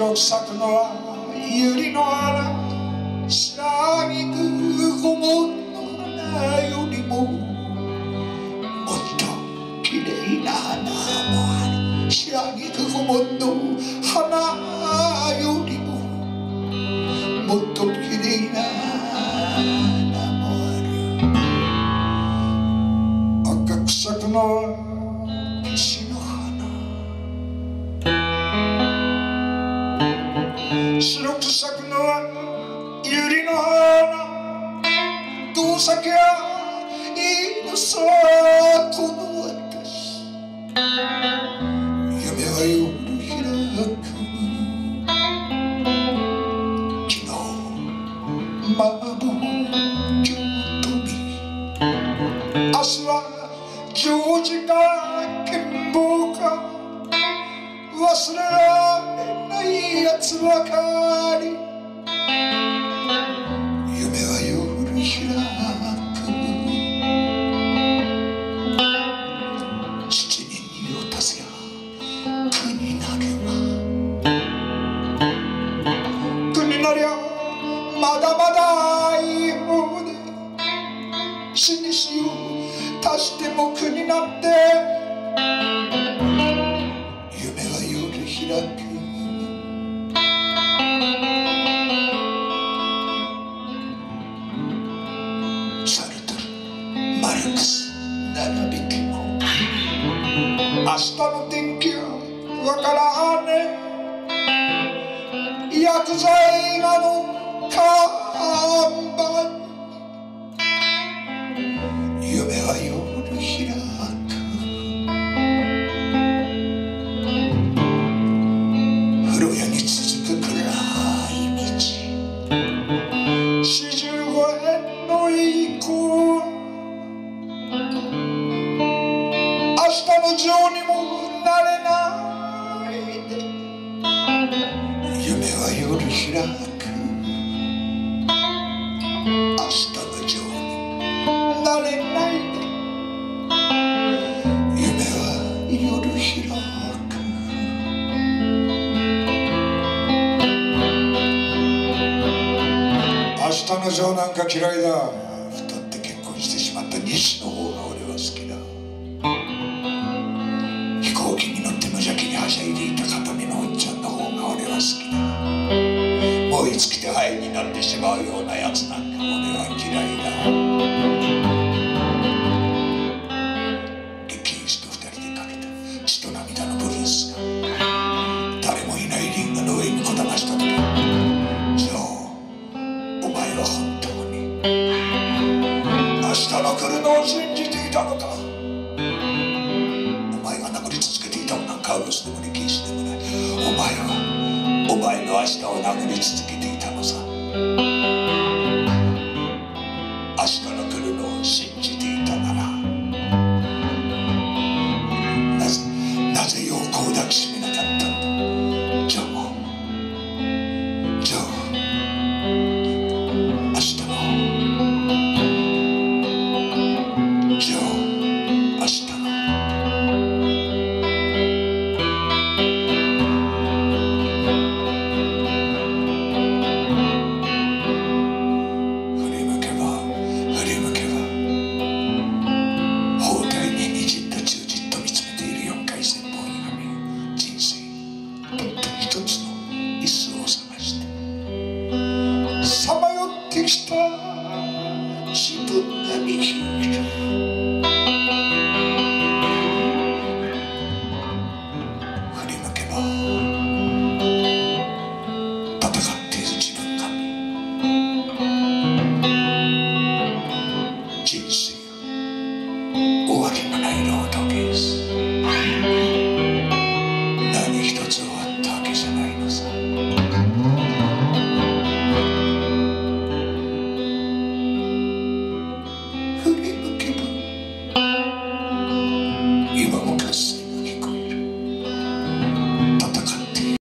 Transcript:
白く咲くのは百合の花白菊ごもの花よりも。もっと綺麗な花もある白菊ごもの花よりも。もっと綺麗な花もある。赤く咲くのは白く咲くのは百合の花。どう咲けばいいのさこの私。夢は夜開く。昨日幻を飛び明日は常時か剣謀か。忘れられないつばかり。夢は夜開く七人にを足せや苦になれば苦になりゃまだまだいい方で死に死を足しても苦になって夢は夜開く。明日の天気はわからねえ薬剤映画の看板夢は夜開く風呂屋に続く暗い道。四十五円のいい子。く明日の女王になれないで夢は夜開く明日の女王なんか嫌いだ。太って結婚してしまった西。えになってしまうようなやつなんか俺は嫌いだ駅員士と二人でかけた血と涙のブルース。が誰もいないリングの上にこだました時。ジョーお前は本当に。明日の来るのを信じていたのか。お前が殴り続けていたのなんカウロスでもねキースでもないお前はお前の明日を殴り続けて thank you